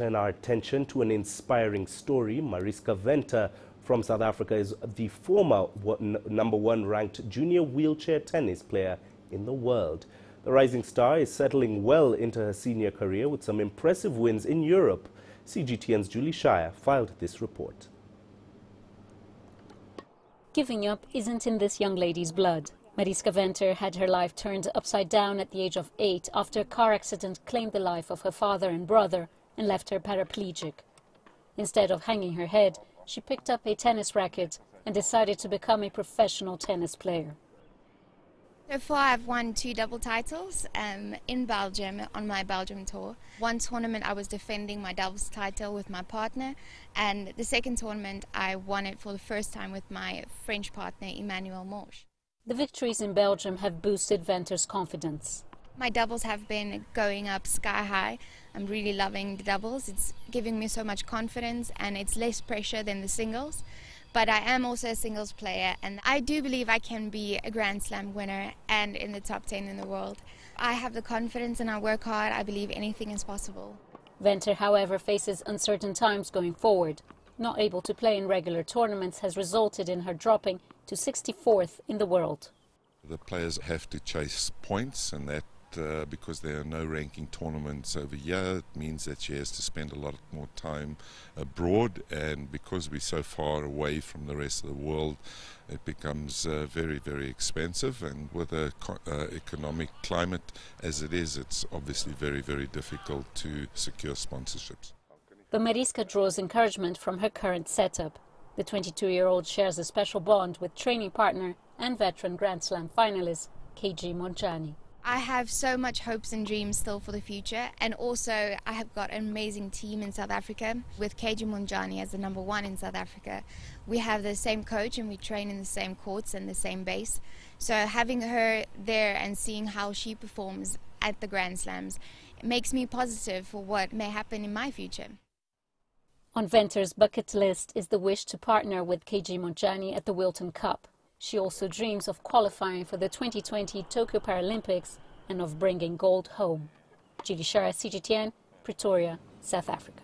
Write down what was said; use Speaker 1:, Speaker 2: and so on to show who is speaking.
Speaker 1: turn our attention to an inspiring story. Mariska Venter from South Africa is the former number one ranked junior wheelchair tennis player in the world. The rising star is settling well into her senior career with some impressive wins in Europe. CGTN's Julie Scheier filed this report.
Speaker 2: Giving up isn't in this young lady's blood. Mariska Venter had her life turned upside down at the age of eight after a car accident claimed the life of her father and brother and left her paraplegic. Instead of hanging her head, she picked up a tennis racket and decided to become a professional tennis player.
Speaker 3: So far, I've won two double titles um, in Belgium on my Belgium tour. One tournament, I was defending my doubles title with my partner, and the second tournament, I won it for the first time with my French partner, Emmanuelle Mörch.
Speaker 2: The victories in Belgium have boosted Venter's confidence.
Speaker 3: My doubles have been going up sky high. I'm really loving the doubles. It's giving me so much confidence and it's less pressure than the singles. But I am also a singles player and I do believe I can be a Grand Slam winner and in the top 10 in the world. I have the confidence and I work hard. I believe anything is possible.
Speaker 2: Venter, however, faces uncertain times going forward. Not able to play in regular tournaments has resulted in her dropping to 64th in the world.
Speaker 4: The players have to chase points, and that uh, because there are no ranking tournaments over here, it means that she has to spend a lot more time abroad. And because we're so far away from the rest of the world, it becomes uh, very, very expensive. And with the uh, economic climate as it is, it's obviously very, very difficult to secure sponsorships.
Speaker 2: But Mariska draws encouragement from her current setup. The 22-year-old shares a special bond with training partner and veteran Grand Slam finalist KG Montjane.
Speaker 3: I have so much hopes and dreams still for the future, and also I have got an amazing team in South Africa with KG Montjane as the number one in South Africa. We have the same coach and we train in the same courts and the same base. So having her there and seeing how she performs at the Grand Slams makes me positive for what may happen in my future.
Speaker 2: On Venter's bucket list is the wish to partner with KG Montjane at the Wilton Cup. She also dreams of qualifying for the 2020 Tokyo Paralympics and of bringing gold home. Julie Scheier, CGTN, Pretoria, South Africa.